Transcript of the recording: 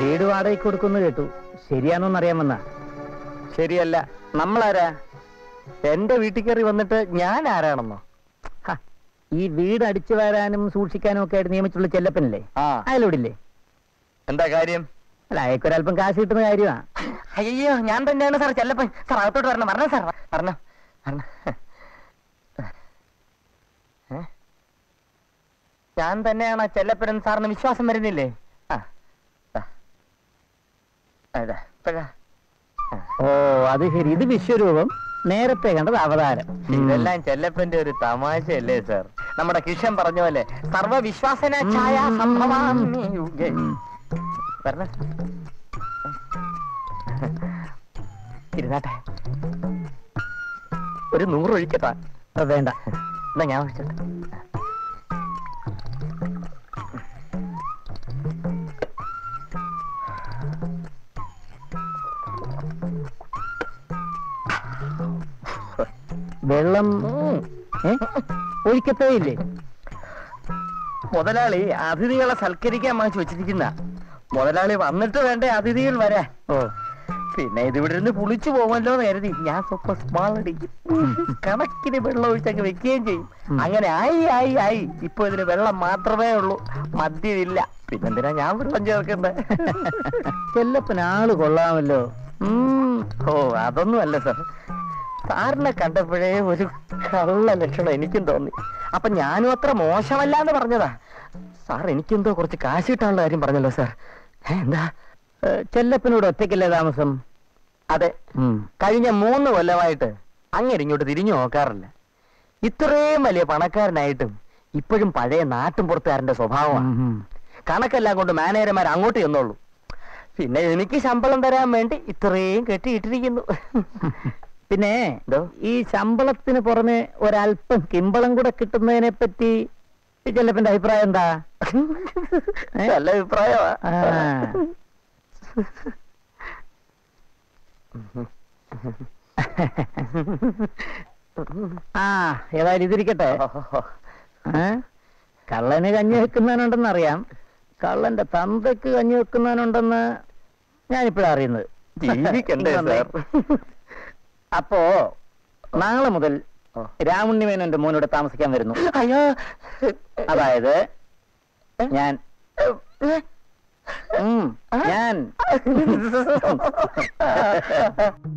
വീട് വാടകയ്ക്ക് കൊടുക്കുന്നു കേട്ടു. ശരിയാണോന്ന് അറിയാമെന്ന ശരിയല്ല. നമ്മളാരാ? എന്റെ വീട്ടിൽ കയറി വന്നിട്ട് ഞാൻ ആരാണെന്നോ? ഈ വീട് അടിച്ചു വരാനും സൂക്ഷിക്കാനും ഒക്കെ ആയിട്ട് നിയമിച്ചുള്ള ചെല്ലപ്പനല്ലേ? അയലോടില്ലേ? എന്താ കാര്യം? അല്ല അയക്കൊരല്പം കാശ് കിട്ടുന്ന കാര്യമാ. അയ്യോ ഞാൻ തന്നെയാണ് സാർ ചെല്ലപ്പൻ. സാർ അകത്തോട്ട് വരണം. പറഞ്ഞ സാർ പറഞ്ഞോ വരണം. ഞാൻ തന്നെയാണ് ആ ചെല്ലപ്പൻ സാറിന് വിശ്വാസം വരുന്നില്ലേ. ഓ അത് ശരി. ഇത് വിശ്വരൂപം. നേരത്തെ കണ്ടത് അവതാരം. ഇതെല്ലാം ചെല്ലപ്പന്റെ ഒരു തമാശയല്ലേ സർ? നമ്മുടെ കിഷൻ പറഞ്ഞ പോലെ സർവവിശ്വാസന ഛായ സംഭവാമി. ഇരുന്നാട്ടെ. ഒരു നൂറ് ഒഴിക്കട്ടാ. വേണ്ട. എന്നാ ഞാൻ ഒഴിച്ചോട്ടെ. വെള്ളം ഒഴിക്കത്തേയില്ലേ ഒഴിക്കത്തേ ഇല്ലേ മുതലാളി അതിഥികളെ സൽക്കരിക്കാൻ വാങ്ങിച്ചു വെച്ചിരിക്കുന്ന മുതലാളി വന്നിട്ട് വേണ്ട അതിഥികൾ വരാൻ ഓ. പിന്നെ ഇതിവിടെ ഇരുന്ന് പുളിച്ചു പോകുമല്ലോ എന്ന് കരുതി. ഞാൻ സ്വപ്പം സ്മാൾ അടിക്കും. കണക്കിന് വെള്ളം ഒഴിച്ചങ്ങ് വെക്കുകയും ചെയ്യും. അങ്ങനെ ആയി ആയി ആയി. ഇപ്പൊ ഇതിന് വെള്ളം മാത്രമേ ഉള്ളൂ. മദ്യമില്ല. പിന്നെന്തിനാ ഞാൻ വെള്ളം ചേർക്കണ്ടേ ചെല്ലപ്പനാൾ കൊള്ളാമല്ലോ. ഉം. ഓ അതൊന്നും അല്ല സാർ സാറിനെ കണ്ടപ്പോഴേ ഒരു കള്ള ലക്ഷണം എനിക്കും തോന്നി. അപ്പൊ ഞാനും അത്ര മോശമല്ല എന്ന് പറഞ്ഞതാ. സാർ എനിക്കെന്തോ കുറച്ച് കാശ് കിട്ടാനുള്ള കാര്യം പറഞ്ഞല്ലോ സാർ. എന്താ? ചെല്ലപ്പനോട് ഒറ്റയ്ക്കല്ലേ താമസം? അതെ. കഴിഞ്ഞ മൂന്ന് കൊല്ലമായിട്ട് അങ്ങനെ ഇങ്ങോട്ട് തിരിഞ്ഞു നോക്കാറില്ല. ഇത്രയും വലിയ പണക്കാരനായിട്ടും ഇപ്പോഴും പഴയ നാട്ടും പുറത്തുകാരന്റെ സ്വഭാവമാണ്. കണക്കെല്ലാം കൊണ്ട് മാനേജർമാർ അങ്ങോട്ട് ചെന്നോളൂ. പിന്നെ എനിക്ക് ശമ്പളം തരാൻ വേണ്ടി ഇത്രയും കെട്ടിയിട്ടിരിക്കുന്നു. പിന്നെ ഈ ശമ്പളത്തിന് പുറമെ ഒരല്പം കിമ്പളം കൂടെ കിട്ടുന്നതിനെ പറ്റി ചെല്ലപ്പന്റെ അഭിപ്രായം എന്താ? നല്ല അഭിപ്രായമാ. ആ. ഏതായാലും ഇതിരിക്കട്ടെ? കള്ളന് കഞ്ഞി വെക്കുന്നവനുണ്ടെന്ന് അറിയാം കള്ളന്റെ തന്തയ്ക്ക് കഞ്ഞി വെക്കുന്നവനുണ്ടെന്ന് ഞാനിപ്പോഴാ അറിയുന്നത്. ജീവിക്കണ്ടേ അപ്പോ നാളെ മുതൽ രാമുണ്ണിമേനോന്റെ എന്റെ മോനോട് താമസിക്കാൻ വരുന്നു. അയ്യോ. അതായത് ഞാൻ. ഉം, ഞാൻ.